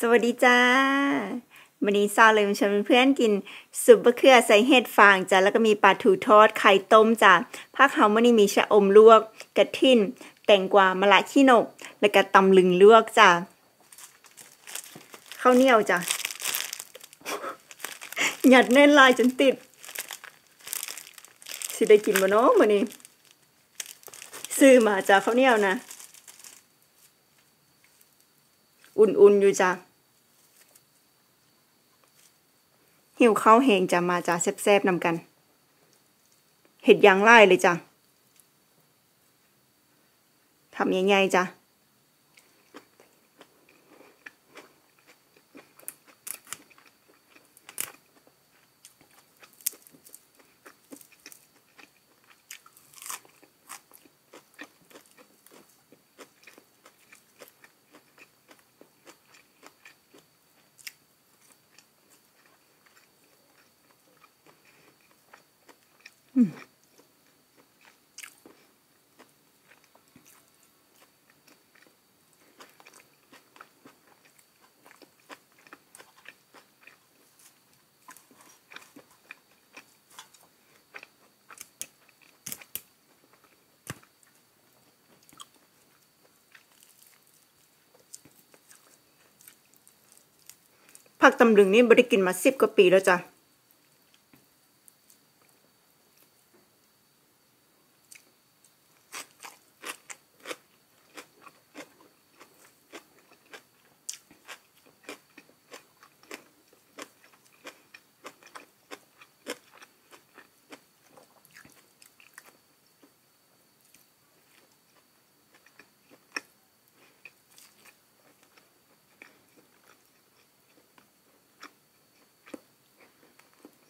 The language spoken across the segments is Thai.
สวัสดีจ้า วันนี้ซาเลยมาชวนเพื่อนกินซุปมะเขือใส่เห็ดฟางจ้ะแล้วก็มีปลาถูทอดไข่ต้มจ้ะภาคเฮามื่อนี้มีชะอมลวก กระทินแตงกวามะละขี้นก แล้วก็ตำลึงลวกจ้ะข้าวเหนียวจ้ะหยัดแน่นลายจนติด สิได้กินบ่เนาะมื้อนี้ซื้อมาจ้ะข้าวเหนียวนะ อุ่นๆอยู่จ้ะ หิวข้าวแหงจะมาจ้ะแซ่บๆนำกัน เห็ดยางไล่เลยจ้ะทำยังไงจ้ะ ผักตำลึงนี่บ่ได้กินมาสิบกว่าปีแล้วจ้ะ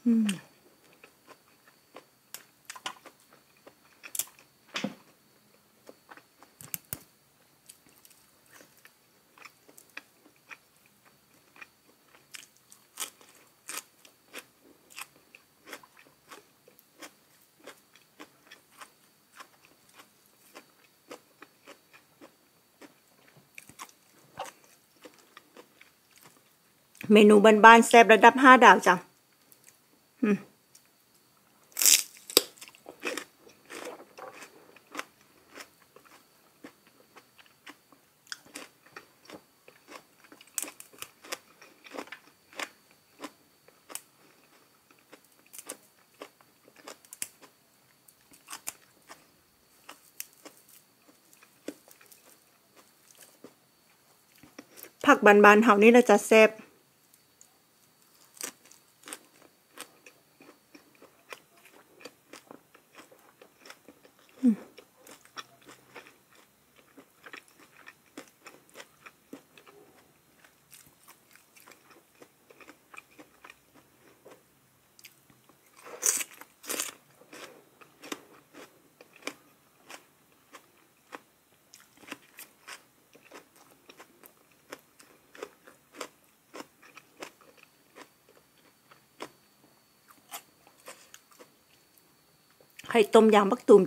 เมนูบ้านๆแซ่บระดับห้าดาวจ้ะ ผักบานๆเฮานี่ละจะแซ่บอืม ยางบักตูม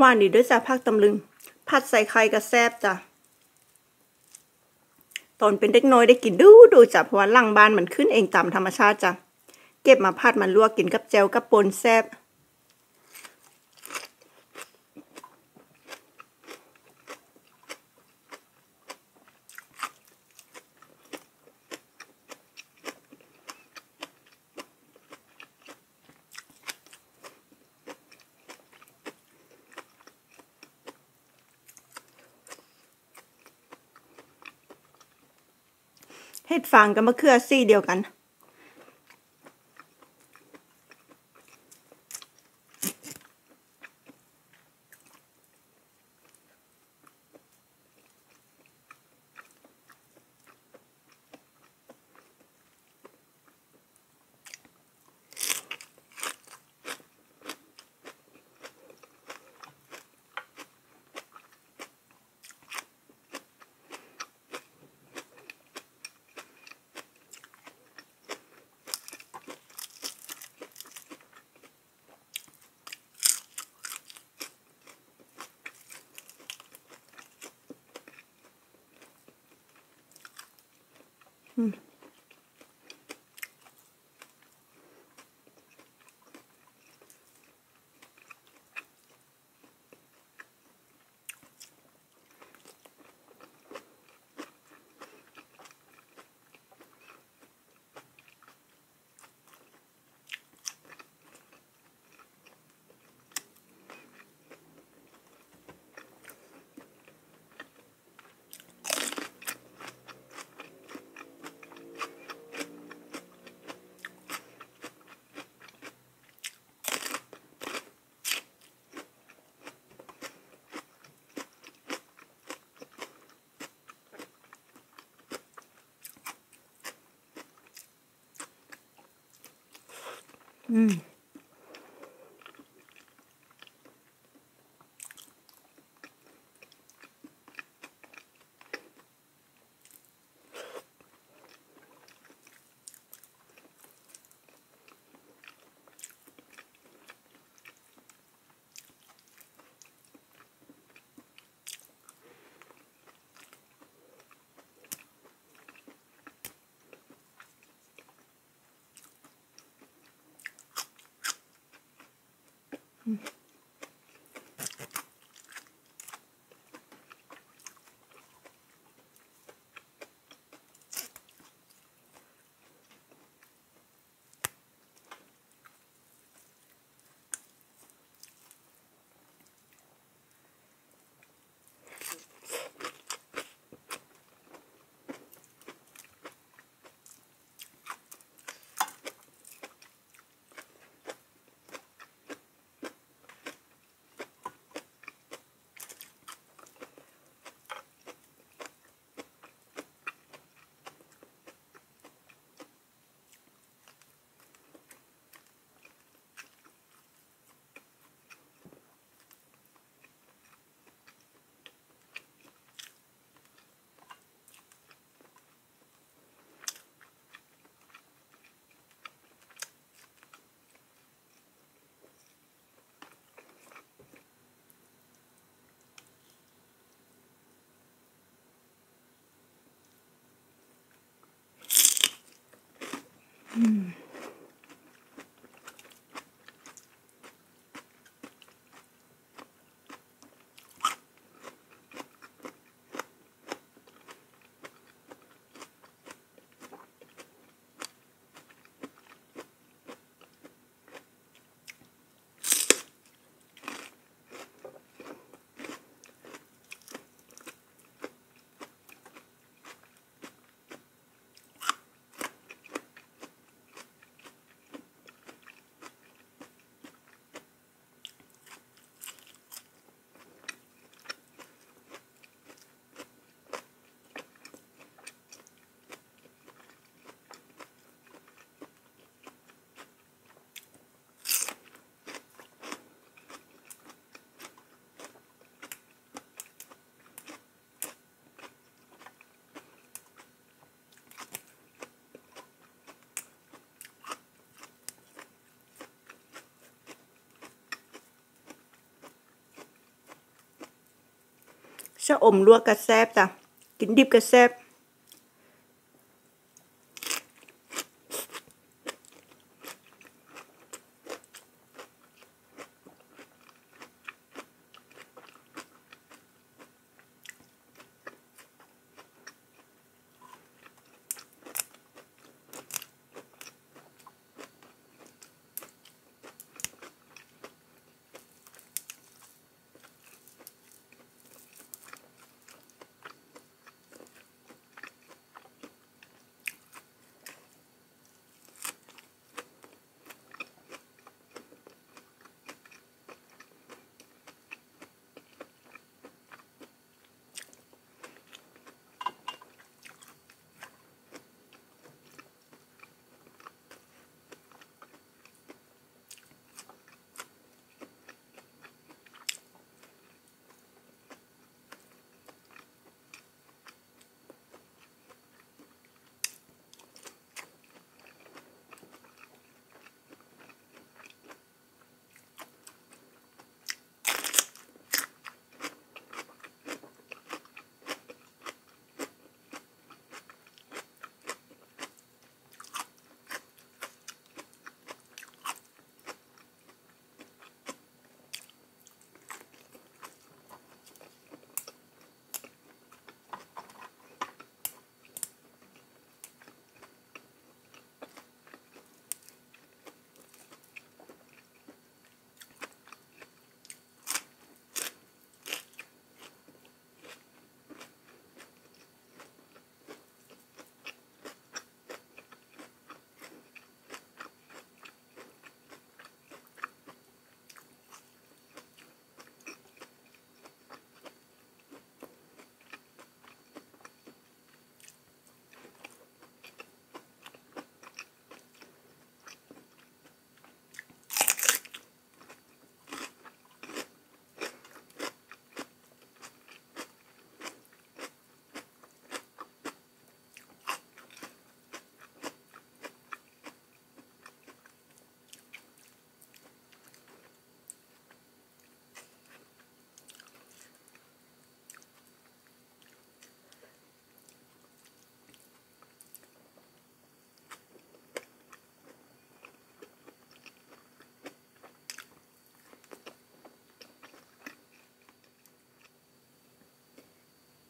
หวานดีด้วยจ้ะผักตำลึง ผัดใส่ไข่กับแซบจ้ะตอนเป็นเด็กน้อยได้กินดูดูจ้ะเพราะว่าหลังบ้านมันขึ้นเองตามธรรมชาติจ้ะเก็บมาผัดมันลวกกินกับแจวกับปนแซบ เฮ็ดฟางกับมะเขือซี่เดียวกัน อื ม ชะอมลวกกระแซบจ้ะกินดิบกระแซบ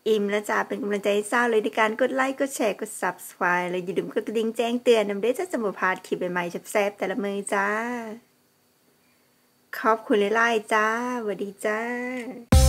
อิ่มแล้วจ้าเป็นกำลังใจให้ซ่าเลยในการกดไลค์กดแชร์กด Subscribe และอย่าลืมกดกระดิ่งแจ้งเตือนนำได้จะสมุพาดคลิปใหม่ๆแซ่บๆแต่ละมือจ้า ขอบคุณหลายๆจ้าสวัสดีจ้า